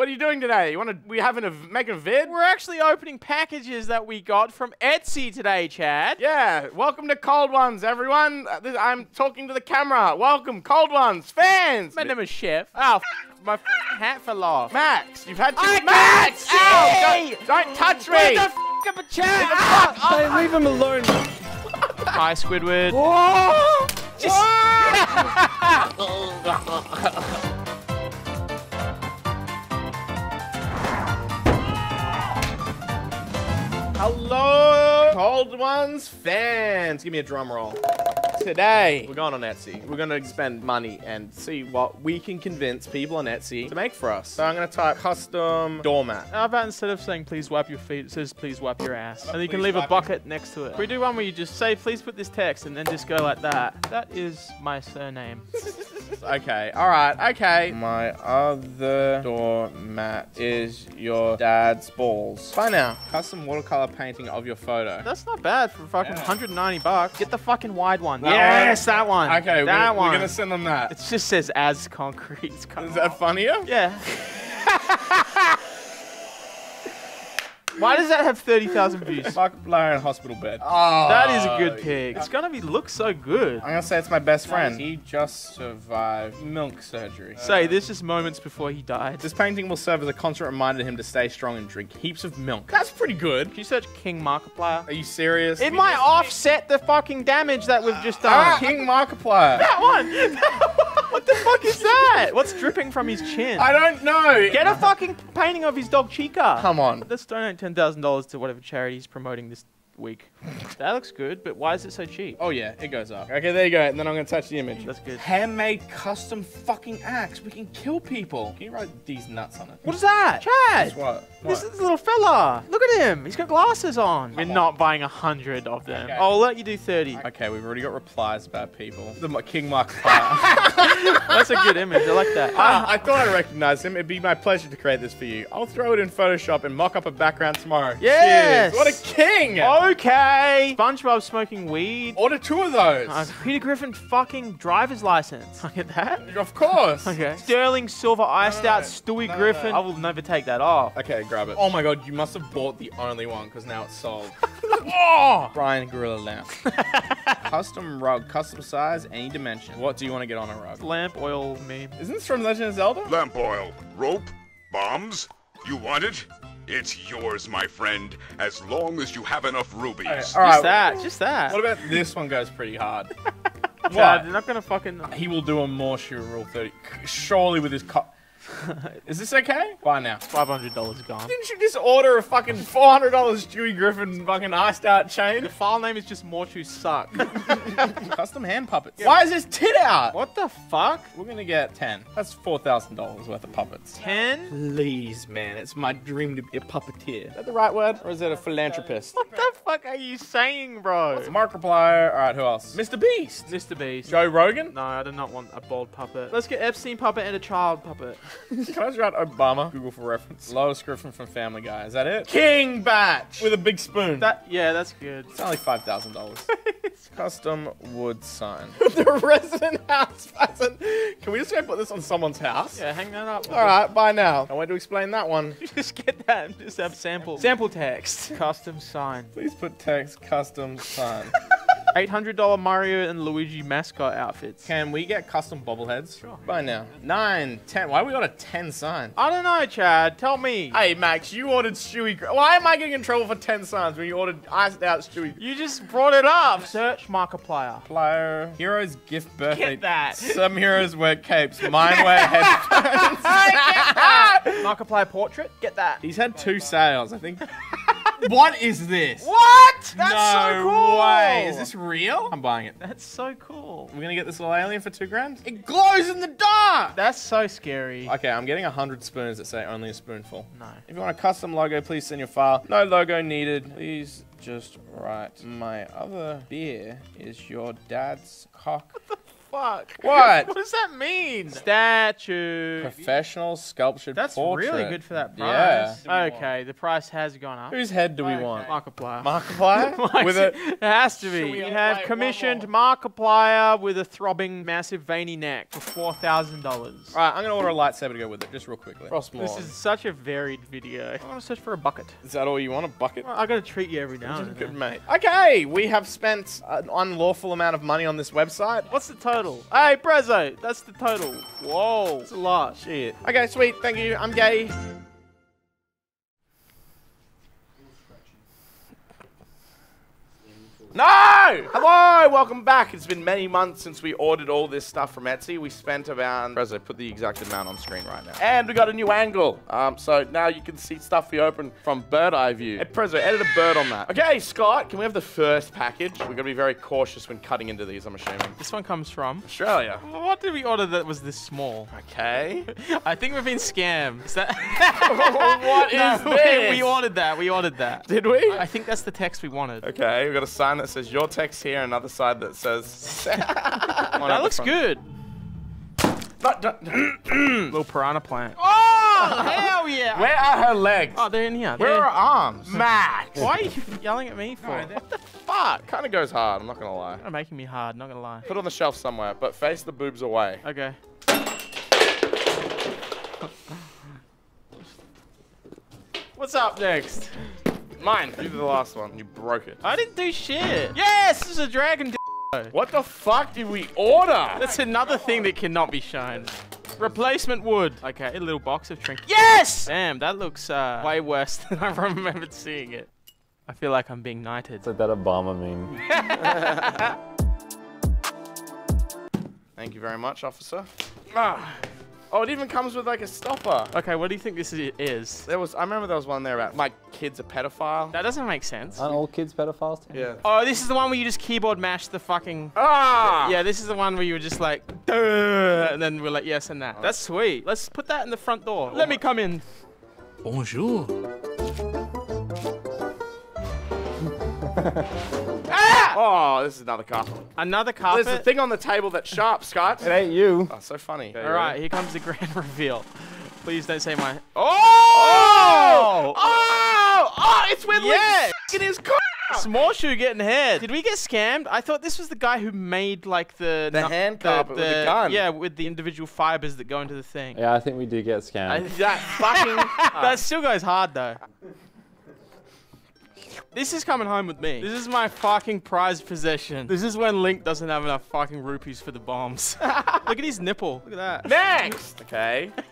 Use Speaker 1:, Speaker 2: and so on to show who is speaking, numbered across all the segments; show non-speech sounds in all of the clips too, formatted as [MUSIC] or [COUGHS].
Speaker 1: What are you doing today? You want to? We having a making a vid?
Speaker 2: We're actually opening packages that we got from Etsy today, Chad.
Speaker 1: Yeah. Welcome to Cold Ones, everyone. Uh, this- I'm talking to the camera. Welcome, Cold Ones fans.
Speaker 2: My name is Chef.
Speaker 1: Oh, f-
Speaker 2: My f- hat fell off.
Speaker 1: Max, you've had too
Speaker 2: I
Speaker 1: Max.
Speaker 2: can't
Speaker 1: Ow,
Speaker 2: see!
Speaker 1: don't, don't touch me.
Speaker 2: What the f up a Chad? Ah!
Speaker 3: Hey, leave him alone. [LAUGHS]
Speaker 2: Hi, Squidward.
Speaker 1: Whoa! [LAUGHS] [LAUGHS] Hello, Cold Ones fans. Give me a drum roll. Today, we're going on Etsy. We're going to spend money and see what we can convince people on Etsy to make for us. So I'm going to type custom doormat.
Speaker 2: How about instead of saying please wipe your feet, it says please wipe your ass. And you can leave a bucket next to it. We do one where you just say please put this text and then just go like that. That is my surname. [LAUGHS]
Speaker 1: Okay, all right, okay. My other doormat is your dad's balls. Bye now. Custom watercolor painting of your photo.
Speaker 2: That's not bad for fucking 190 bucks. Get the fucking wide one.
Speaker 1: That
Speaker 2: yes,
Speaker 1: one?
Speaker 2: that one.
Speaker 1: Okay, we're
Speaker 2: that one.
Speaker 1: we're gonna send them that.
Speaker 2: It just says as concrete. It's kind
Speaker 1: Is that funnier?
Speaker 2: Yeah. [LAUGHS] Why does that have 30,000 views? [LAUGHS]
Speaker 1: Markiplier in hospital bed. Oh,
Speaker 2: That is a good pick. It's gonna be look so good.
Speaker 1: I'm gonna say it's my best friend. He just survived milk surgery.
Speaker 2: Say this is moments before he died.
Speaker 1: This painting will serve as a constant reminder to him to stay strong and drink heaps of milk. That's pretty good.
Speaker 2: Can you search King Markiplier?
Speaker 1: Are you serious?
Speaker 2: It might offset the fucking damage that we've just done.
Speaker 1: Ah, King Markiplier.
Speaker 2: That one! [LAUGHS] what the fuck is that? What's dripping from his chin?
Speaker 1: I don't know.
Speaker 2: Get a fucking painting of his dog Chica.
Speaker 1: Come on.
Speaker 2: Let's donate ten thousand dollars to whatever charity he's promoting this week. that looks good, but why is it so cheap?
Speaker 1: Oh yeah, it goes up. Okay, there you go. And then I'm gonna touch the image.
Speaker 2: That's good.
Speaker 1: Handmade custom fucking axe. We can kill people. Can you write these nuts on it?
Speaker 2: What is that? Chad!
Speaker 1: Guess what?
Speaker 2: This is a little fella. Look at him. He's got glasses on. We're not buying a hundred of them.
Speaker 1: Okay.
Speaker 2: I'll let you do thirty.
Speaker 1: Okay, we've already got replies about people. The King Markiplier. [LAUGHS]
Speaker 2: That's a good image. I like that.
Speaker 1: Ah, I thought I recognized him. It'd be my pleasure to create this for you. I'll throw it in Photoshop and mock up a background tomorrow.
Speaker 2: Yes!
Speaker 1: Cheers. What a king!
Speaker 2: Okay. SpongeBob smoking weed.
Speaker 1: Order two of those.
Speaker 2: Uh, Peter Griffin fucking driver's license. I get that.
Speaker 1: of course. [LAUGHS]
Speaker 2: Okay. Sterling Silver iced
Speaker 1: no,
Speaker 2: out
Speaker 1: no.
Speaker 2: Stewie
Speaker 1: No, no,
Speaker 2: Griffin.
Speaker 1: no.
Speaker 2: I will never take that off.
Speaker 1: Okay, grab it. Oh my god, you must have bought the only one because now it's sold. [LAUGHS] oh! Brian Gorilla Lamp. [LAUGHS] custom rug, custom size, any dimension. What do you want to get on a rug?
Speaker 2: Lamp oil meme.
Speaker 1: Isn't this from Legend of Zelda?
Speaker 4: Lamp oil, rope, bombs. You want it? It's yours, my friend, as long as you have enough rubies.
Speaker 1: All
Speaker 2: Just
Speaker 1: right.
Speaker 2: that. Just that.
Speaker 1: What about this one goes pretty hard? [LAUGHS]
Speaker 2: Chad,
Speaker 1: what?
Speaker 2: they're not gonna fucking.
Speaker 1: He will do a more sure rule 30. Surely with his co- Is this okay? Buy now.
Speaker 2: Five hundred dollars gone.
Speaker 1: Didn't you just order a fucking $400 Stewie Griffin fucking iced out chain?
Speaker 2: The file name is just more to suck. [LAUGHS]
Speaker 1: Custom hand puppets. Why is this tit out?
Speaker 2: what the fuck?
Speaker 1: We're gonna get 10. That's $4,000 worth of puppets.
Speaker 2: Ten?
Speaker 1: Please, man, it's my dream to be a puppeteer. Is that the right word? Or is it a philanthropist?
Speaker 2: What the fuck are you saying, bro?
Speaker 1: Markiplier. Alright, who else? Mr. Beast.
Speaker 2: Mr. Beast.
Speaker 1: Joe Rogan?
Speaker 2: No, I do not want a bald puppet. Let's get Epstein puppet and a child puppet. [LAUGHS]
Speaker 1: Can I just write Obama? Google for reference. Lois Griffin from Family Guy. Is that it? King Batch with a big spoon.
Speaker 2: That yeah, that's good.
Speaker 1: It's only five thousand dollars. [LAUGHS] Custom wood sign. [LAUGHS] the resident house person. Can we just go put this on someone's house?
Speaker 2: Yeah, hang that up.
Speaker 1: All right, bye now. I want to explain that one.
Speaker 2: Just get that and just have sample. Sample text. Custom sign.
Speaker 1: Please put text custom sign.
Speaker 2: $800 Mario and Luigi mascot outfits.
Speaker 1: Can we get custom bobbleheads? Sure. By now. Nine, ten. Why we got a ten sign?
Speaker 2: I don't know, Chad. Tell me.
Speaker 1: Hey, Max, you ordered Stewie. Gr- Why am I getting in trouble for ten signs when you ordered iced out Stewie?
Speaker 2: You just brought it up. Search Markiplier.
Speaker 1: Flyer. Heroes gift birthday.
Speaker 2: Get that.
Speaker 1: Some heroes wear capes. Mine wear headphones. [LAUGHS]
Speaker 2: Markiplier portrait. Get that.
Speaker 1: He's had two sales, I think. What is this?
Speaker 2: What? That's
Speaker 1: no
Speaker 2: so cool.
Speaker 1: way. Is this real? I'm buying it.
Speaker 2: That's so cool.
Speaker 1: We're gonna get this little alien for two grand? It glows in the dark!
Speaker 2: That's so scary.
Speaker 1: Okay, I'm getting a hundred spoons that say only a spoonful.
Speaker 2: No.
Speaker 1: If you want a custom logo, please send your file. No logo needed. Please just write. My other beer is your dad's cock fuck? [LAUGHS] What?
Speaker 2: What does that mean? Statue.
Speaker 1: Professional sculptured
Speaker 2: That's
Speaker 1: portrait.
Speaker 2: really good for that price. Yeah. Okay, the price has gone up.
Speaker 1: Whose head do we want?
Speaker 2: Markiplier.
Speaker 1: Markiplier? [LAUGHS] With a
Speaker 2: it has to be.
Speaker 1: we
Speaker 2: You
Speaker 1: have-
Speaker 2: have
Speaker 1: wait, one
Speaker 2: commissioned Markiplier with a throbbing, massive, veiny neck for four thousand dollars.
Speaker 1: Alright, I'm gonna order a lightsaber to go with it, just real quickly. Ross
Speaker 2: This is such a varied video. I want to search for a bucket.
Speaker 1: Is that all you want? A bucket?
Speaker 2: I gotta treat you every now and then.
Speaker 1: Good mate. Okay, we have spent an unlawful amount of money on this website.
Speaker 2: What's the total? Hey, Prezoh, that's the total. Whoa, it's a lot.
Speaker 1: Shit. Okay, sweet. Thank you. I'm gay. No! Hello! Welcome back. It's been many months since we ordered all this stuff from Etsy. We spent about... Prezoh, put the exact amount on screen right now. And we got a new angle. Um, so now you can see stuff we open from bird eye view. Hey, Prezoh, edit a bird on that. Okay, Scott, can we have the first package? We're gonna be very cautious when cutting into these, I'm assuming.
Speaker 2: This one comes from.
Speaker 1: Australia.
Speaker 2: What did we order that was this small?
Speaker 1: Okay. [LAUGHS]
Speaker 2: I think we've been scammed. Is that? [LAUGHS] [LAUGHS]
Speaker 1: What
Speaker 2: No,
Speaker 1: is
Speaker 2: we-
Speaker 1: this?
Speaker 2: We ordered that. We ordered that.
Speaker 1: Did we?
Speaker 2: I think that's the text we wanted.
Speaker 1: Okay, we've got a sign that says your text here, another side that says. [LAUGHS]
Speaker 2: That looks good. [CLEARS THROAT] Little piranha plant. Oh, hell yeah.
Speaker 1: Where are her legs?
Speaker 2: Oh, they're in here.
Speaker 1: Where
Speaker 2: They're-
Speaker 1: are her arms? Max!
Speaker 2: Why are you [LAUGHS] yelling at me for? what the fuck?
Speaker 1: Kind of goes hard, I'm not gonna lie.
Speaker 2: You're making me hard, not gonna lie.
Speaker 1: Put it on the shelf somewhere, but face the boobs away.
Speaker 2: Okay. [LAUGHS] What's up next?
Speaker 1: Mine, you did the last one. You broke it.
Speaker 2: I didn't do shit. Yes, this is a dragon.
Speaker 1: What the fuck did we order?
Speaker 2: That's another thing that cannot be shown. Replacement wood. Okay, a little box of trinkets. Yes! Damn, that looks uh, way worse [LAUGHS] than I remembered seeing it. I feel like I'm being knighted.
Speaker 3: Like that Obama meme. [LAUGHS]
Speaker 1: Thank you very much, officer. Ah. Oh, it even comes with like a stopper.
Speaker 2: Okay, what do you think this is?
Speaker 1: There was, I remember there was one there about my kid's a pedophile.
Speaker 2: That doesn't make sense.
Speaker 3: Aren't all kids pedophiles? Tim?
Speaker 1: Yeah.
Speaker 2: Oh, this is the one where you just keyboard mash the fucking.
Speaker 1: Ah!
Speaker 2: Yeah, this is the one where you were just like, and then we're like, yes, and that. That's sweet. Let's put that in the front door. Let me come in.
Speaker 5: Bonjour. [LAUGHS]
Speaker 1: Oh, this is another carpet.
Speaker 2: Another carpet.
Speaker 1: There's a thing on the table that's sharp, Scott.
Speaker 3: It ain't you.
Speaker 1: Oh, so funny.
Speaker 2: All right, here comes the grand [LAUGHS] reveal. Please don't say my.
Speaker 1: Oh! Oh! Oh! oh It's when
Speaker 2: Yeah.
Speaker 1: Link's [LAUGHS] in his car.
Speaker 2: Small shoe getting head. Did we get scammed? I thought this was the guy who made like the
Speaker 1: The
Speaker 2: nu-
Speaker 1: hand carpet with the gun.
Speaker 2: Yeah, with the individual fibers that go into the thing.
Speaker 3: Yeah, I think we do get scammed.
Speaker 1: That fucking. [LAUGHS]
Speaker 2: That still goes hard though. This is coming home with me. This is my fucking prized possession. This is when Link doesn't have enough fucking rupees for the bombs. [LAUGHS] Look at his nipple. Look at that.
Speaker 1: Next. Okay. [LAUGHS]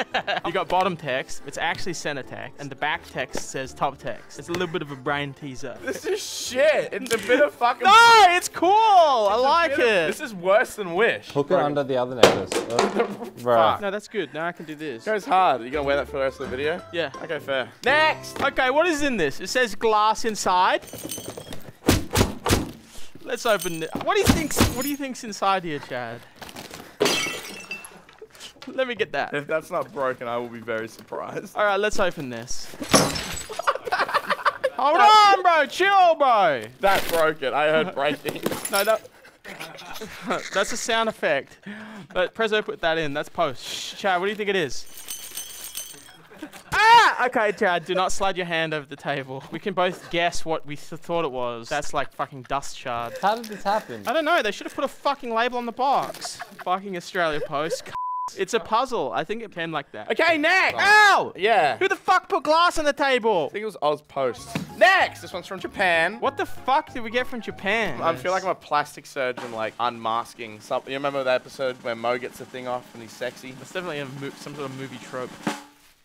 Speaker 2: You got bottom text. It's actually center text, and the back text says top text. It's a little bit of a brain teaser.
Speaker 1: This is shit. It's a bit of fucking.
Speaker 2: No, it's cool. I like
Speaker 1: bit of-
Speaker 2: it.
Speaker 1: This is worse than Wish.
Speaker 3: Hook it under the other necklace. [LAUGHS] Oh, bruh.
Speaker 2: No, that's good. Now I can do this.
Speaker 1: Goes hard. Are You gonna wear that for the rest of the video?
Speaker 2: Yeah.
Speaker 1: Okay, fair. Next.
Speaker 2: Okay, what is in this? It says glass inside. Let's open it. What do you think's What do you think's inside here, Chad? Let me get that.
Speaker 1: If that's not broken, I will be very surprised.
Speaker 2: All right, let's open this. Hold on, bro. Chill, bro.
Speaker 1: That broke it. I heard breaking. [LAUGHS]
Speaker 2: No, that. That's a sound effect. But Prezoh put that in. That's post. Shh, Chad, what do you think it is? Ah! Okay, Chad, do not slide your hand over the table. We can both guess what we th- thought it was. That's like fucking dust shard.
Speaker 3: How did this happen?
Speaker 2: I don't know. They should have put a fucking label on the box. fucking Australia Post. [LAUGHS] It's a puzzle. I think it came like that.
Speaker 1: okay, next.
Speaker 2: Ow!
Speaker 1: Yeah.
Speaker 2: Who the fuck put glass on the table?
Speaker 1: I think it was Oz Post. Next. This one's from Japan.
Speaker 2: What the fuck did we get from Japan?
Speaker 1: I feel like I'm a plastic surgeon, like unmasking something. You remember that episode where Moe gets the thing off and he's sexy?
Speaker 2: It's definitely a mo- some sort of movie trope.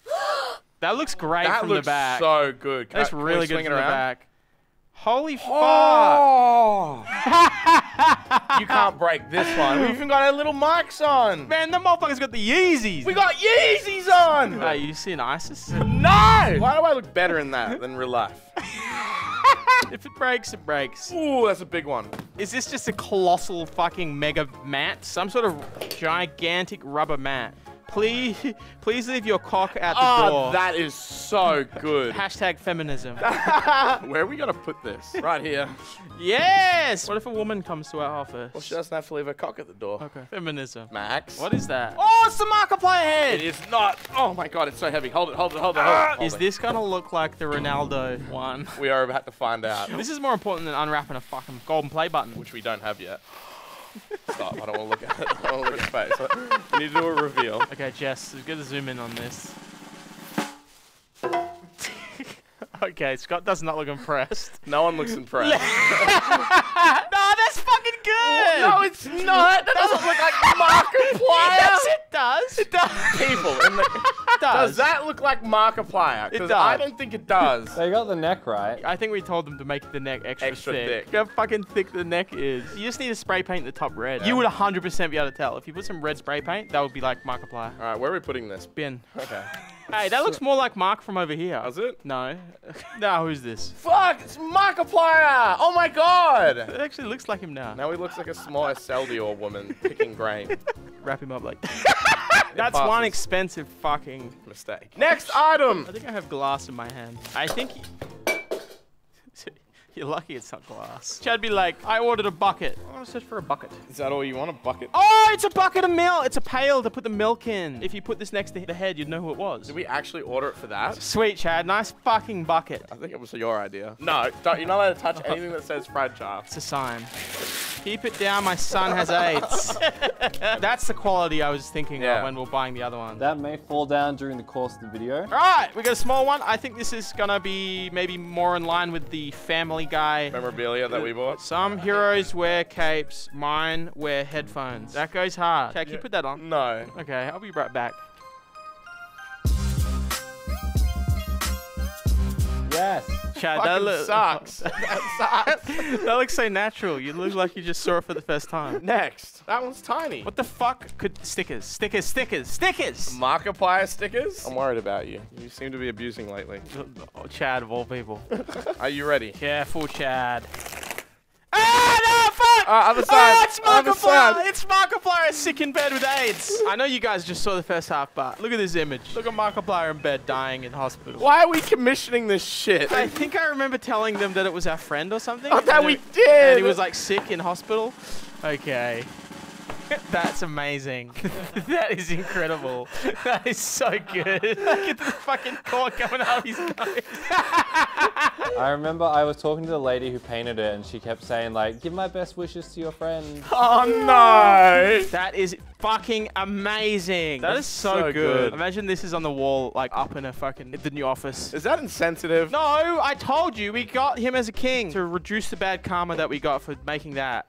Speaker 2: [GASPS] that looks great
Speaker 1: That
Speaker 2: from
Speaker 1: looks
Speaker 2: the back.
Speaker 1: so good. Can
Speaker 2: That's
Speaker 1: I-
Speaker 2: really good from the back. Holy oh! fuck!
Speaker 1: Oh! you can't break this one. We even got our little mics on.
Speaker 2: Man, the motherfucker's got the Yeezys.
Speaker 1: We got Yeezys on.
Speaker 2: Hey, you see an ISIS?
Speaker 1: No! Why do I look better in that than real life? [LAUGHS]
Speaker 2: if it breaks, it breaks.
Speaker 1: Ooh, that's a big one.
Speaker 2: Is this just a colossal fucking mega mat? Some sort of gigantic rubber mat? Please, please leave your cock at the
Speaker 1: Oh,
Speaker 2: door.
Speaker 1: that is so good. [LAUGHS]
Speaker 2: Hashtag feminism. [LAUGHS]
Speaker 1: Where are we gonna put this? Right here.
Speaker 2: yes! What if a woman comes to our office?
Speaker 1: Well, she doesn't have to leave her cock at the door.
Speaker 2: Okay. Feminism.
Speaker 1: Max.
Speaker 2: What is that? Oh, it's the Markiplier head!
Speaker 1: It is not. Oh my god, it's so heavy. Hold it, hold it, hold it, hold it. Hold
Speaker 2: Is
Speaker 1: it.
Speaker 2: this gonna look like the Ronaldo one?
Speaker 1: We are about to find out.
Speaker 2: This is more important than unwrapping a fucking golden play button.
Speaker 1: Which we don't have yet. Stop. I don't want to look at it. [LAUGHS] I don't want to look at his face. We need to do a reveal.
Speaker 2: Okay, Jess, we've got to zoom in on this. [LAUGHS] okay, Scott does not look impressed.
Speaker 1: No one looks impressed. [LAUGHS]
Speaker 2: no, that's fucking good!
Speaker 1: no, it's not. That doesn't look like Markiplier.
Speaker 2: Yes, it does. It does.
Speaker 1: People in the.
Speaker 2: Does.
Speaker 1: Does that look like Markiplier?
Speaker 2: It
Speaker 1: 'Cause
Speaker 2: does.
Speaker 1: I don't think it does.
Speaker 3: They got the neck right.
Speaker 2: I think we told them to make the neck extra,
Speaker 1: Extra
Speaker 2: thick.
Speaker 1: thick.
Speaker 2: Look how fucking thick the neck is. You just need to spray paint the top red. You would 100% be able to tell. If you put some red spray paint, that would be like Markiplier.
Speaker 1: All right, where are we putting this?
Speaker 2: Bin.
Speaker 1: Okay. [LAUGHS]
Speaker 2: Hey, that looks more like Mark from over here.
Speaker 1: Does it?
Speaker 2: No. [LAUGHS] no, who's this?
Speaker 1: Fuck! It's Markiplier! Oh my god!
Speaker 2: It actually looks like him now.
Speaker 1: Now he looks like a small Excelsior woman picking grain. [LAUGHS]
Speaker 2: Wrap him up like. That's one expensive fucking.
Speaker 1: Mistake. Next item!
Speaker 2: I think I have glass in my hand. I think. [LAUGHS] You're lucky it's not glass. Chad be like, I ordered a bucket. I want to search for a bucket.
Speaker 1: Is that all you want? A bucket?
Speaker 2: Oh, it's a bucket of milk. It's a pail to put the milk in. If you put this next to the head, you'd know who it was.
Speaker 1: Did we actually order it for that?
Speaker 2: Sweet, Chad. Nice fucking bucket.
Speaker 1: I think it was your idea. No, don't, you're not allowed to touch [LAUGHS] anything that says fragile.
Speaker 2: It's a sign. Keep it down. My son has AIDS. [LAUGHS] That's the quality I was thinking
Speaker 1: Yeah.
Speaker 2: of when we're buying the other one.
Speaker 3: That may fall down during the course of the video.
Speaker 2: All right, we got a small one. I think this is gonna be maybe more in line with the Family Guy.
Speaker 1: Memorabilia that we bought.
Speaker 2: Some heroes wear capes. Mine wear headphones. That goes hard. Okay, can you put that on?
Speaker 1: No.
Speaker 2: Okay, I'll be right back.
Speaker 3: Yes.
Speaker 2: Chad, that
Speaker 1: Fucking
Speaker 2: look-
Speaker 1: sucks. [LAUGHS] that sucks. [LAUGHS]
Speaker 2: that looks so natural. You look like you just saw it for the first time.
Speaker 1: Next. That one's tiny.
Speaker 2: What the fuck could stickers? Stickers, stickers, stickers!
Speaker 1: Markiplier stickers? I'm worried about you. You seem to be abusing lately. [LAUGHS]
Speaker 2: Oh, Chad of all people.
Speaker 1: Are you ready?
Speaker 2: Careful, Chad. Ah, no, fuck!
Speaker 1: Uh, other
Speaker 2: Ah, [LAUGHS]
Speaker 1: side.
Speaker 2: it's
Speaker 1: Other
Speaker 2: Markiplier! It's Markiplier sick in bed with AIDS. I know you guys just saw the first half, but look at this image. Look at Markiplier in bed dying in hospital.
Speaker 1: Why are we commissioning this shit?
Speaker 2: I think I remember telling them that it was our friend or something.
Speaker 1: Oh, that we did.
Speaker 2: And he was like sick in hospital. Okay. [LAUGHS] That's amazing. [LAUGHS] that is incredible. That is so good. [LAUGHS] Look at the fucking cord coming out his nose.
Speaker 3: I remember I was talking to the lady who painted it and she kept saying like, give my best wishes to your friend.
Speaker 1: Oh no.
Speaker 2: That is fucking amazing. That is
Speaker 1: That's
Speaker 2: so,
Speaker 1: so
Speaker 2: good.
Speaker 1: good.
Speaker 2: Imagine this is on the wall, like up in a fucking the new office.
Speaker 1: Is that insensitive?
Speaker 2: No, I told you we got him as a king to reduce the bad karma that we got for making that.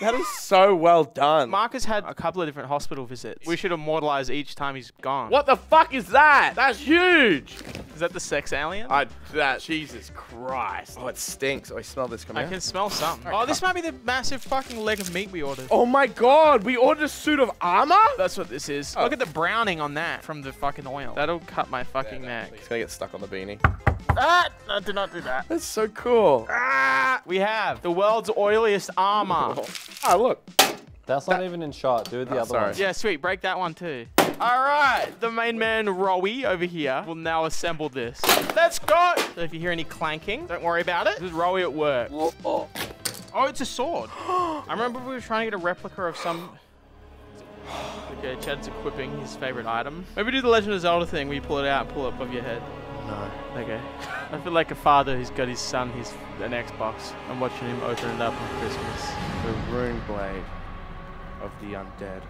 Speaker 1: That is so well done.
Speaker 2: Marcus had a couple of different hospital visits. We should immortalize each time he's gone.
Speaker 1: What the fuck is that? That's huge.
Speaker 2: Is that the sex alien?
Speaker 1: I that Jesus Christ. Oh, it stinks. Oh, I smell this. coming.
Speaker 2: I
Speaker 1: here.
Speaker 2: can smell something. Oh, this might be the massive fucking leg of meat we ordered.
Speaker 1: Oh my God. We ordered a suit of armor.
Speaker 2: That's what this is.
Speaker 1: Oh.
Speaker 2: Look at the browning on that from the fucking oil. That'll cut my fucking neck.
Speaker 1: It's gonna get stuck on the beanie.
Speaker 2: Ah, no, do not do that.
Speaker 1: That's so cool.
Speaker 2: Ah, we have the world's oiliest armor.
Speaker 1: Oh, look.
Speaker 3: That's not even in shot. Do the
Speaker 1: Oh,
Speaker 3: other
Speaker 1: sorry.
Speaker 3: one.
Speaker 2: Yeah, sweet. Break that one too. All right, the main man Rowie over here will now assemble this. Let's go. So if you hear any clanking, don't worry about it. This is Rowie at work. Oh, it's a sword. [GASPS] I remember we were trying to get a replica of some. Okay, Chad's equipping his favorite item. Maybe do the Legend of Zelda thing where you pull it out and pull it above your head.
Speaker 1: No.
Speaker 2: Okay. [LAUGHS] I feel like a father who's got his son his an Xbox and watching him open it up on Christmas.
Speaker 1: The rune blade of the undead.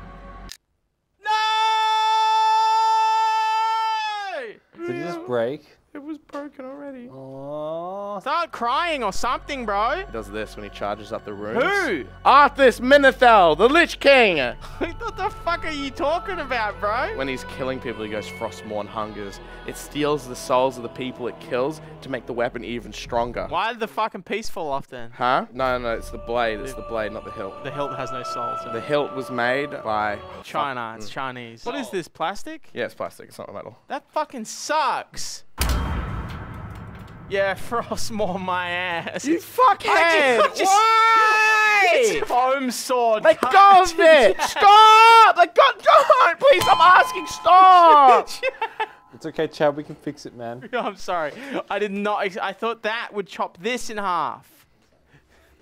Speaker 2: No!
Speaker 3: Did you just break?
Speaker 1: It was broken already.
Speaker 3: Oh.
Speaker 2: Start crying or something, bro.
Speaker 1: He does this when he charges up the runes.
Speaker 2: Who?
Speaker 1: Arthas Menethil, the Lich King. [LAUGHS]
Speaker 2: what the fuck are you talking about, bro?
Speaker 1: When he's killing people, he goes Frostmourne hungers. It steals the souls of the people it kills to make the weapon even stronger.
Speaker 2: Why did the fucking piece fall off then?
Speaker 1: Huh? No, no, it's the blade. It's the blade, not the hilt.
Speaker 2: The hilt has no soul. So
Speaker 1: The hilt was made by
Speaker 2: China. Mm. It's Chinese. What is this? Plastic?
Speaker 1: Yeah, it's plastic. It's not metal.
Speaker 2: That fucking sucks. Yeah, [LAUGHS] Frostmourne my ass.
Speaker 1: You fuckhead!
Speaker 2: I just-
Speaker 1: Why?
Speaker 2: It's foam sword.
Speaker 1: Let
Speaker 2: cut
Speaker 1: go of
Speaker 2: to
Speaker 1: it!
Speaker 2: death. [LAUGHS]
Speaker 1: Stop! Like, go! Don't! Please, I'm asking. Stop! [LAUGHS]
Speaker 3: It's okay, Chad. We can fix it, man.
Speaker 2: I'm sorry. I did not. I thought that would chop this in half.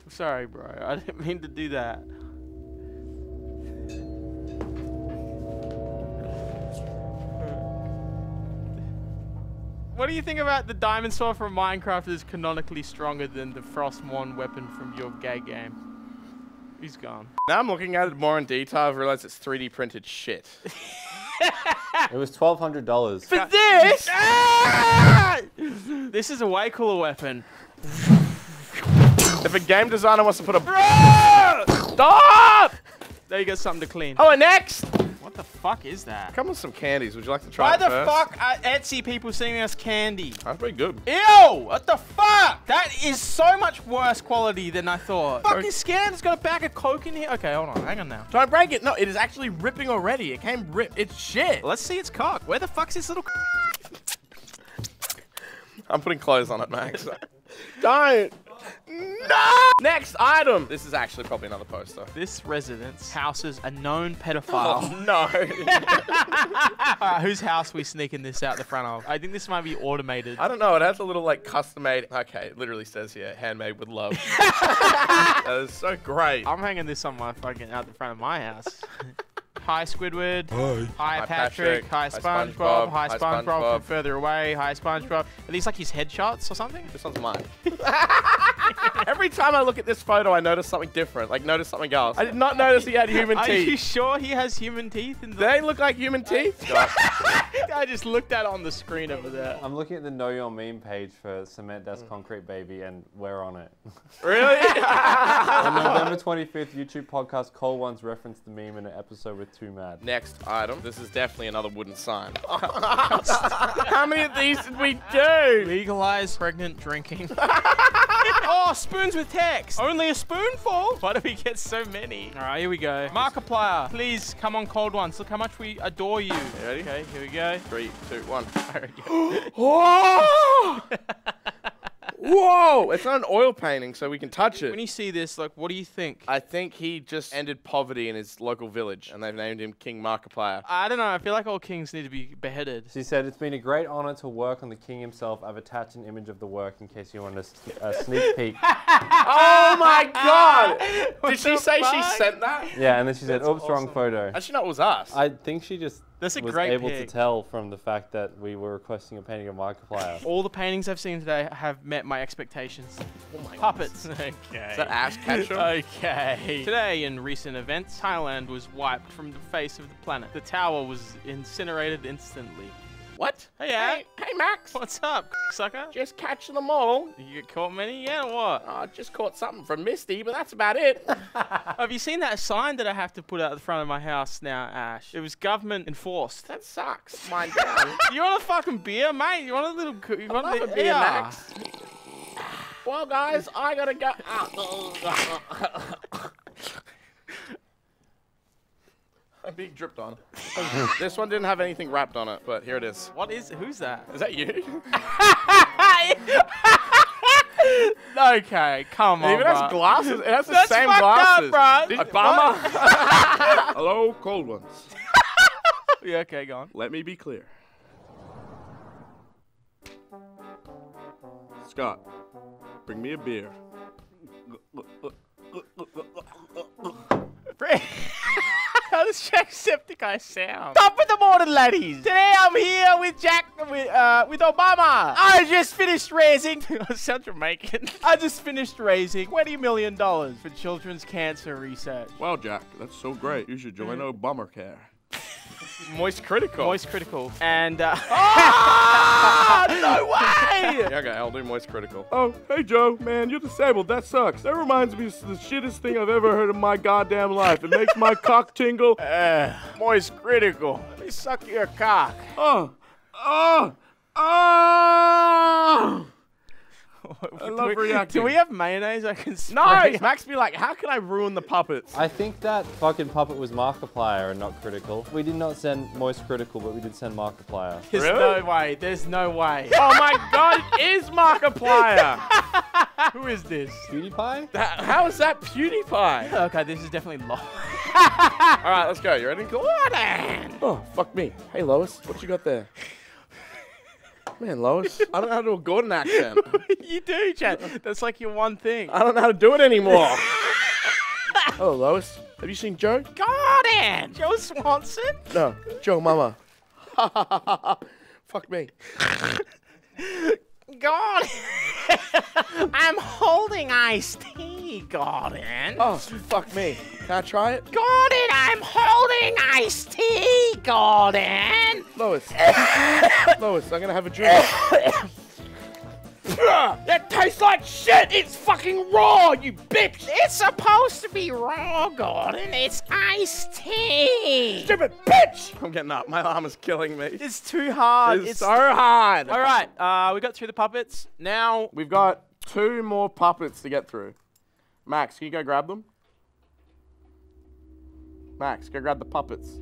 Speaker 2: I'm sorry, bro. I didn't mean to do that. What do you think about the diamond sword from Minecraft is canonically stronger than the Frostmourne weapon from your gay game? He's gone.
Speaker 1: Now I'm looking at it more in detail. I've realized it's 3D printed shit. [LAUGHS]
Speaker 3: It was twelve hundred dollars.
Speaker 1: For this?
Speaker 2: Ah! [LAUGHS] This is a way cooler weapon.
Speaker 1: If a game designer wants to put a. Stop!
Speaker 2: There you go, something to clean.
Speaker 1: Oh, and next!
Speaker 2: What the fuck is that?
Speaker 1: Come with some candies. Would you like to try
Speaker 2: Why the
Speaker 1: first?
Speaker 2: fuck are Etsy people sending us candy?
Speaker 1: That's pretty good.
Speaker 2: Ew! What the fuck? That is so much worse quality than I thought. Fucking scan, it's got a bag of coke in here. Okay, hold on, hang on now.
Speaker 1: Don't break it. No, it is actually ripping already. It came rip. It's shit.
Speaker 2: Let's see its cock. Where the fuck's this little?
Speaker 1: I'm putting clothes on it, Max. [LAUGHS] Don't. No! Next item. This is actually probably another poster.
Speaker 2: This residence houses a known pedophile.
Speaker 1: Oh, no. [LAUGHS]
Speaker 2: Alright, whose house we sneaking this out the front of? I think this might be automated.
Speaker 1: I don't know. It has a little like custom made. Okay, it literally says here, handmade with love. [LAUGHS] that is so great.
Speaker 2: I'm hanging this on my fucking out the front of my house. [LAUGHS] Hi Squidward. Hi. Hi
Speaker 1: Hi,
Speaker 2: Patrick.
Speaker 1: Patrick.
Speaker 2: Hi
Speaker 1: Hi,
Speaker 2: SpongeBob.
Speaker 1: SpongeBob.
Speaker 2: Hi
Speaker 1: Hi,
Speaker 2: SpongeBob from further away. Hi SpongeBob. Are these like his headshots or something?
Speaker 1: This one's mine. [LAUGHS] Every time I look at this photo, I notice something different. Like, notice something else. I did not notice he had human teeth.
Speaker 2: Are you sure he has human teeth in the?
Speaker 1: They look like human teeth. [LAUGHS]
Speaker 2: I just looked at it on the screen over there.
Speaker 3: I'm looking at the Know Your Meme page for Cement That's mm. Concrete Baby, and we're on it. [LAUGHS]
Speaker 1: really?
Speaker 3: On November 25th, YouTube podcast, Cold Ones referenced the meme in an episode with Too Mad.
Speaker 1: Next item. This is definitely another wooden sign. [LAUGHS] How many of these did we do?
Speaker 2: Legalize pregnant drinking. [LAUGHS] oh, spoons with text. Only a spoonful. Why do we get so many? All right, here we go. Markiplier, please come on, cold ones. Look how much we adore you.
Speaker 1: ready?
Speaker 2: Okay, here we go.
Speaker 1: Three, two, one.
Speaker 2: There we go. [GASPS] Oh! [LAUGHS]
Speaker 1: Whoa! Whoa! It's not an oil painting, so we can touch it.
Speaker 2: when you see this, like, what do you think?
Speaker 1: I think he just ended poverty in his local village, and they've named him King Markiplier.
Speaker 2: I don't know. I feel like all kings need to be beheaded.
Speaker 3: She said, It's been a great honor to work on the king himself. I've attached an image of the work in case you want a, s- a sneak peek. [LAUGHS]
Speaker 1: Oh my [LAUGHS] god! Did she
Speaker 2: the
Speaker 1: say she
Speaker 2: fuck?
Speaker 1: sent that?
Speaker 3: Yeah, and then she said,
Speaker 1: That's oh,
Speaker 3: Oops, wrong
Speaker 1: awesome.
Speaker 3: photo.
Speaker 1: Actually, no, it was us.
Speaker 3: I think she just
Speaker 2: That's a
Speaker 3: was
Speaker 2: great
Speaker 3: able
Speaker 2: pic.
Speaker 3: to tell from the fact that we were requesting a painting of Markiplier.
Speaker 2: All the paintings I've seen today have met my expectations. Oh Puppets. okay.
Speaker 1: Is that Ash Ketchum? [LAUGHS]
Speaker 2: Okay. Today, in recent events, Thailand was wiped from the face of the planet. The tower was incinerated instantly.
Speaker 1: What?
Speaker 2: Hey, yeah.
Speaker 1: Hey, hey, Max.
Speaker 2: What's up, sucker?
Speaker 1: Just catching them all.
Speaker 2: You get caught many? Yeah, or what?
Speaker 1: Oh, I just caught something from Misty, but that's about it. [LAUGHS]
Speaker 2: Have you seen that sign that I have to put out the front of my house now, Ash? It was government enforced.
Speaker 1: that sucks. Mine down. [LAUGHS]
Speaker 2: You want a fucking beer, mate? You want a little? You want
Speaker 1: Love a beer,
Speaker 2: yeah.
Speaker 1: Max. Well, guys, I gotta go. Ah. [LAUGHS] I'm being dripped on. this one didn't have anything wrapped on it, but here it is.
Speaker 2: What is? Who's that?
Speaker 1: Is that you? [LAUGHS]
Speaker 2: okay, come
Speaker 1: It
Speaker 2: on,
Speaker 1: even has glasses. It has the
Speaker 2: That's
Speaker 1: same
Speaker 2: glasses. up,
Speaker 1: glasses.
Speaker 2: bruh.
Speaker 1: Did-
Speaker 2: What?
Speaker 1: Obama. [LAUGHS] Hello, cold ones. [LAUGHS]
Speaker 2: Yeah, okay, go on.
Speaker 1: Let me be clear. Scott, bring me a beer.
Speaker 2: How does Jacksepticeye sound? Top of the morning, ladies. Today I'm here with Jack, with, uh, with Obama. I just finished raising. [LAUGHS] I sound Jamaican. I just finished raising twenty million dollars for children's cancer research.
Speaker 1: Wow, Jack, that's so great. You should join Obamacare. Moist critical.
Speaker 2: Voice critical. And uh, [LAUGHS]
Speaker 1: Ah, no way! okay, I'll do moist critical. Oh, hey Joe, man, you're disabled. That sucks. That reminds me of the shittest thing I've ever heard in my goddamn life. It makes my cock tingle.
Speaker 2: uh, [LAUGHS] moist critical. Let me suck your cock.
Speaker 1: Oh, oh, oh! [LAUGHS] I love
Speaker 2: do we,
Speaker 1: reacting.
Speaker 2: Do we have mayonnaise I can spray?
Speaker 1: No, Max be like, how can I ruin the puppets?
Speaker 3: I think that fucking puppet was Markiplier and not Critical. We did not send Moist Critical, but we did send Markiplier.
Speaker 2: There's
Speaker 1: Really?
Speaker 2: no way. There's no way. [LAUGHS]
Speaker 1: oh my god, it is Markiplier! [LAUGHS]
Speaker 2: Who is this?
Speaker 3: PewDiePie?
Speaker 1: That- how is that PewDiePie?
Speaker 2: Okay, this is definitely low.
Speaker 1: Alright, let's go. You ready? Go on. Oh, fuck me. Hey, Lois, what you got there? Man, Lois, [LAUGHS] I don't know how to do a Gordon accent. [LAUGHS]
Speaker 2: you do, Chad. That's like your one thing.
Speaker 1: I don't know how to do it anymore. [LAUGHS] Hello, Lois. Have you seen Joe?
Speaker 2: Gordon! Joe Swanson?
Speaker 1: No, Joe Mama. Fuck me.
Speaker 2: Gordon! I'm holding iced tea, Gordon.
Speaker 1: Oh, fuck me. Can I try it?
Speaker 2: Gordon, I'm holding iced tea, Gordon.
Speaker 1: Lois. [LAUGHS] Lois, I'm gonna have a drink. [COUGHS] that tastes like shit! It's fucking raw, you bitch!
Speaker 2: It's supposed to be raw, Gordon. It's iced tea.
Speaker 1: Stupid bitch! I'm getting up. My arm is killing me.
Speaker 2: It's too hard.
Speaker 1: It's so hard.
Speaker 2: All right, uh, we got through the puppets. Now
Speaker 1: We've got two more puppets to get through. Max, can you go grab them? Max, go grab the puppets.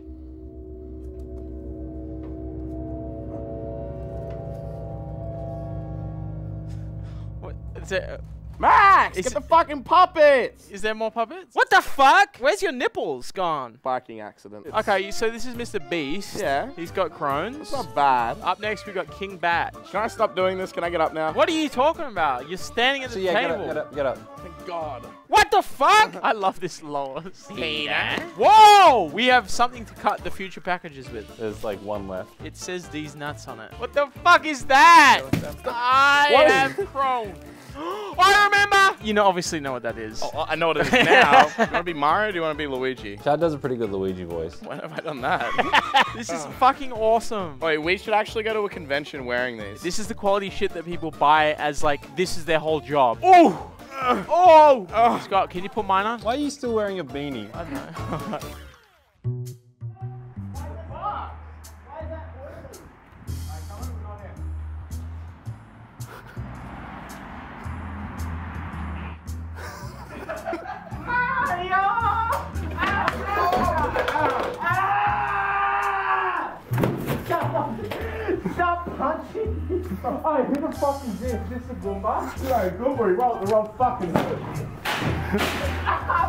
Speaker 2: what, is, it,
Speaker 1: Max,
Speaker 2: Is
Speaker 1: get the fucking puppets!
Speaker 2: is there more puppets? What the fuck? Where's your nipples gone?
Speaker 1: Biking accident.
Speaker 2: Okay, so this is Mr. Beast.
Speaker 1: Yeah.
Speaker 2: He's got Crohn's.
Speaker 1: It's not bad.
Speaker 2: Up next, we got King Bat.
Speaker 1: Can I stop doing this? Can I get up now?
Speaker 2: What are you talking about? You're standing at the
Speaker 3: So yeah, get
Speaker 2: table.
Speaker 3: up, get up, get up.
Speaker 1: Thank God.
Speaker 2: What the fuck? [LAUGHS] I love this Lois. Peter. Whoa! We have something to cut the future packages with.
Speaker 3: There's like one left.
Speaker 2: It says these nuts on it. What the fuck is that? I
Speaker 1: What?
Speaker 2: have Crohn's. [GASPS] I remember. You know, obviously know what that is.
Speaker 1: Oh, I know what it is [LAUGHS] now. do you want to be Mario or do you want to be Luigi?
Speaker 3: Chad does a pretty good Luigi voice.
Speaker 1: When have I done that? [LAUGHS]
Speaker 2: This is fucking awesome.
Speaker 1: Wait, we should actually go to a convention wearing these.
Speaker 2: This is the quality shit that people buy as like this is their whole job. Oh! Oh! Scott, can you put mine on?
Speaker 3: Why are you still wearing a beanie?
Speaker 2: I don't know. [LAUGHS]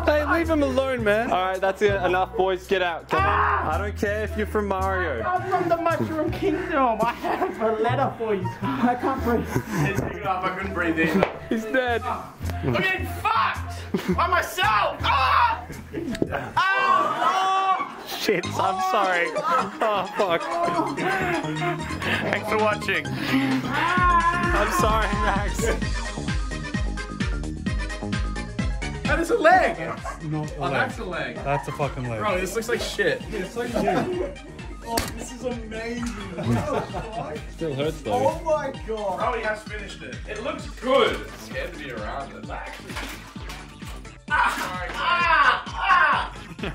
Speaker 3: Hey, leave him alone, man. All right, that's it. Enough, boys. Get out. Come on. Ah! I don't care if you're from Mario.
Speaker 2: I'm from the Mushroom Kingdom. I have a letter for you. I can't breathe.
Speaker 1: Take it off. I couldn't breathe either.
Speaker 3: He's dead. Ah.
Speaker 1: I'm getting fucked by myself. Ah! ah!
Speaker 2: Shit, I'm sorry.
Speaker 3: Oh, fuck.
Speaker 1: Thanks for watching.
Speaker 3: I'm sorry, Max.
Speaker 1: That is a leg.
Speaker 5: That's not a
Speaker 1: oh, leg. that's a leg.
Speaker 5: That's a fucking leg.
Speaker 1: Bro, this looks like shit. [LAUGHS]
Speaker 5: It's like shit. Oh, this is amazing. [LAUGHS]
Speaker 3: Still hurts though.
Speaker 5: Oh my god.
Speaker 1: Oh, he has finished it. It looks good. I'm scared to be around it. Ah, ah, ah. [LAUGHS]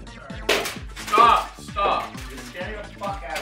Speaker 1: Stop, stop. You're scaring the fuck out